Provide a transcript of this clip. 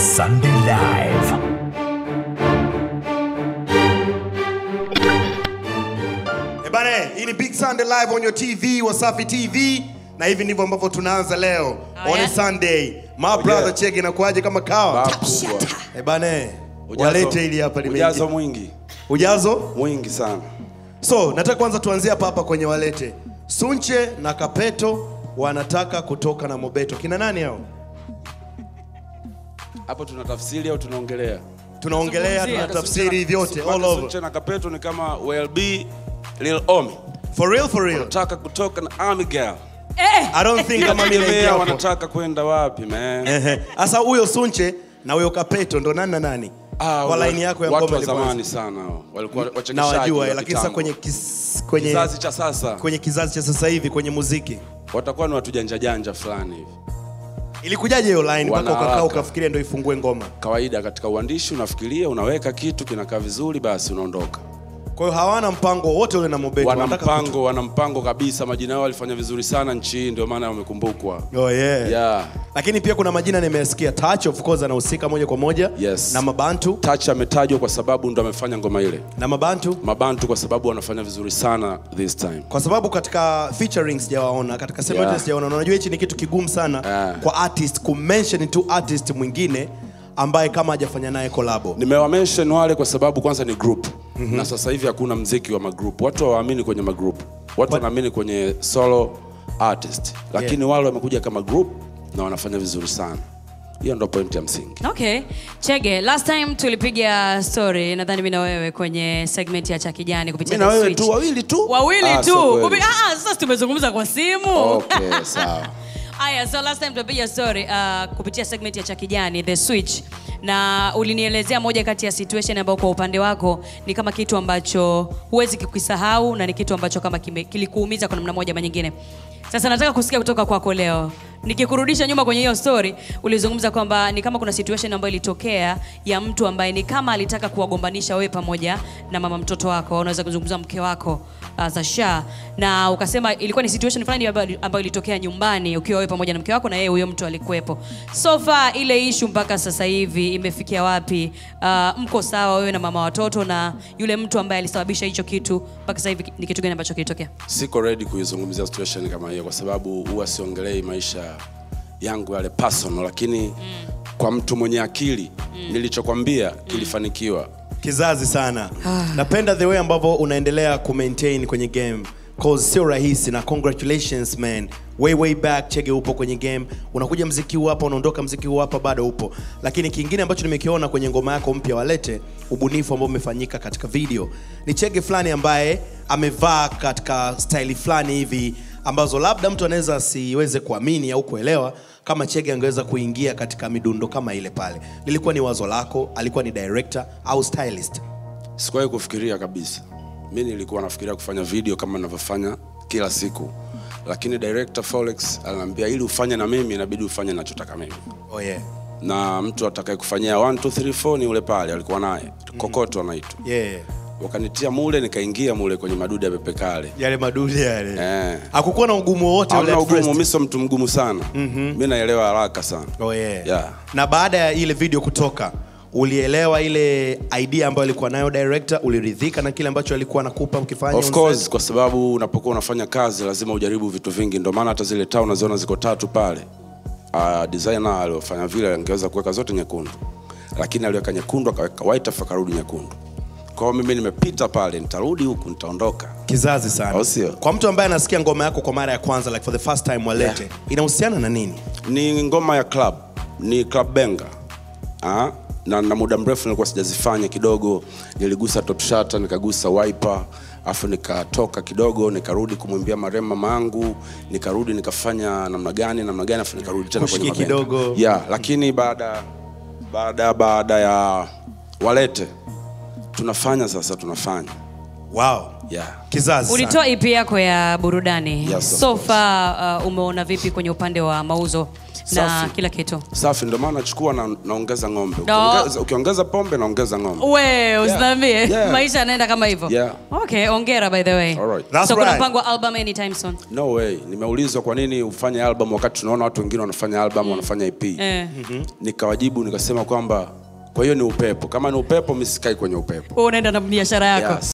Sunday Live. Hey bane, hii ni Big Sunday live on your TV, Wasafi TV na hivi ndivyo ambavyo tunaanza leo Oh, on a yeah? Sunday. My brother yeah. Chege inakuaje kama kawa? Kubwa. Eh bane, walete ili hapa Ujazo mwingi Ujazo? mwingi sana. So, nataka kwanza tuanzie hapa hapa kwenye walete. Sunche na Kapeto wanataka kutoka na Mobeto. Kina nani hao? Hapo tuna tafsiri au tunaongelea? Tunaongelea, Tuzungumzie. tunatafsiri vyote all over. Sunche na Kapeto ni kama Well Be Lil Omi. For real, for real. nataka kutoka na Army Girl. Eh, I don't think kama mimi wanataka kwenda wapi man? Ehe. Sasa huyo Sunche na huyo Kapeto ndo nani na nani? Ah, Kwa wa- line yako ya ngoma zamani sana walikuwa Walikuwa na wachekeshaji. wajua lakini sasa kwenye kis, kwenye kizazi cha sasa kwenye kizazi cha sasa hivi kwenye muziki watakuwa ni watu janja janja fulani hivi. Ilikujaje hiyo line mpaka ukakaa ukafikiria ndio ifungue ngoma Kawaida katika uandishi unafikiria, unaweka kitu kinakaa vizuri, basi unaondoka. Kwa hiyo hawana mpango wote ule na Mobeto wana mpango wana mpango kabisa majina yao walifanya vizuri sana nchi hii ndio maana wamekumbukwa oh, yeah. yeah. lakini pia kuna majina nimeyasikia Touch of course anahusika moja kwa moja Yes. na Mabantu Touch ametajwa kwa sababu ndo amefanya ngoma ile na Mabantu mabantu kwa sababu wanafanya vizuri sana this time kwa sababu katika featuring sijawaona katika sema Yeah. sijawaona. unajua hichi ni kitu kigumu sana Yeah. kwa artist kumention tu artist mwingine ambaye kama hajafanya naye kolabo nimewamention wale kwa sababu kwanza ni group mm-hmm. na sasa hivi hakuna mziki wa magroup. Watu hawaamini kwenye magroup. Watu wanaamini kwenye solo artist. Lakini yeah. wale wamekuja kama group na wanafanya vizuri sana. Hiyo ndo point ya msingi. Okay. Chege last time tulipiga story nadhani mi na wewe kwenye segment ya cha kijani kupitia Mimi na wewe tu wawili tu? Wawili Ah, tu. So. Kupi- ah, ah, sasa tumezungumza kwa simu. Okay sawa. Aya, so last time tulipiga story uh, kupitia segment ya cha kijani the switch na ulinielezea moja kati ya situation ambayo kwa upande wako ni kama kitu ambacho huwezi kukisahau na ni kitu ambacho kama kilikuumiza kwa namna moja ama nyingine. Sasa nataka kusikia kutoka kwako leo nikikurudisha nyuma kwenye hiyo story ulizungumza kwamba ni kama kuna situation ambayo ilitokea ya mtu ambaye ni kama alitaka kuwagombanisha wewe pamoja na mama mtoto wako unaweza kuzungumza mke wako uh, Zasha na ukasema ilikuwa ni situation fulani ambayo ilitokea nyumbani ukiwa wewe pamoja na mke wako na yeye huyo mtu alikuwepo. So far ile issue mpaka sasa hivi imefikia wapi? Uh, mko sawa wewe na mama watoto na yule mtu ambaye alisababisha hicho kitu? Mpaka sasa hivi ni kitu gani ambacho kilitokea? Siko ready kuizungumzia situation kama hiyo kwa sababu huwa siongelei maisha yangu yale personal lakini mm. kwa mtu mwenye akili mm. nilichokwambia kilifanikiwa. Kizazi sana. Napenda the way ambavyo unaendelea ku maintain kwenye game cause sio rahisi na congratulations man. Way way back chege upo kwenye game. Unakuja mziki huu hapa unaondoka mziki huu hapa bado upo. Lakini kingine ambacho nimekiona kwenye ngoma yako mpya walete ubunifu ambao umefanyika katika video ni chege fulani ambaye amevaa katika staili fulani hivi ambazo labda mtu anaweza asiweze kuamini au kuelewa kama chege angeweza kuingia katika midundo kama ile pale. Lilikuwa ni wazo lako alikuwa ni director au stylist? Sikuwahi kufikiria kabisa. Mi nilikuwa nafikiria kufanya video kama navyofanya kila siku. Lakini director Folex aliniambia ili ufanye na mimi inabidi ufanye nachotaka mimi. Oh yeah. na mtu atakaye kufanyia 1 2 3 4 ni ule pale alikuwa naye. Kokoto anaitwa. Yeah. Wakanitia mule nikaingia mule kwenye madude ya pepe kale yale madude yale Eh. hakukuwa na ugumu wowote ule ugumu mi sio mtu mgumu sana mm-hmm. mi naelewa haraka sana oh yeah. Yeah. na baada ya ile video kutoka ulielewa ile idea ambayo alikuwa nayo director uliridhika na kile ambacho alikuwa anakupa ukifanya of course set? kwa sababu unapokuwa unafanya kazi lazima ujaribu vitu vingi ndio maana hata zile taa unaziona ziko tatu pale uh, designer aliofanya vile angeweza kuweka zote nyekundu lakini aliweka nyekundu akaweka white afu akarudi nyekundu kwa hiyo mimi nimepita pale nitarudi huku nitaondoka kizazi sana Au sio? kwa mtu ambaye anasikia ngoma yako kwa mara ya kwanza like for the first time walete Yeah. inahusiana na nini ni ngoma ya club ni club benga ah? na, na muda mrefu nilikuwa sijazifanya kidogo niligusa top shata nikagusa wiper afu nikatoka kidogo nikarudi kumwimbia marehemu mama yangu nikarudi nikafanya namna gani namna gani afu nikarudi tena kwenye kidogo. yeah, lakini baada baada baada ya walete tunafanya sasa tunafanya. Wow. Yeah. kizazi ulitoa ep yako ya burudani. Yes, sofa so far uh, umeona vipi kwenye upande wa mauzo na Safi. kila kitu? Safi ndio maana nachukua na, naongeza ng'ombe. No. ukiongeza, pombe naongeza ng'ombe. We usiniambie Yeah. maisha yanaenda kama hivyo. Yeah. okay ongera by the way. That's so kuna right. mpango wa album anytime soon? No way. Nimeulizwa kwa nini ufanye album wakati tunaona watu wengine wanafanya album wanafanya ep eh. nikawajibu nikasema kwamba kwa hiyo ni upepo. Kama ni upepo misikai kwenye upepo. Wewe unaenda na biashara yako. Yes.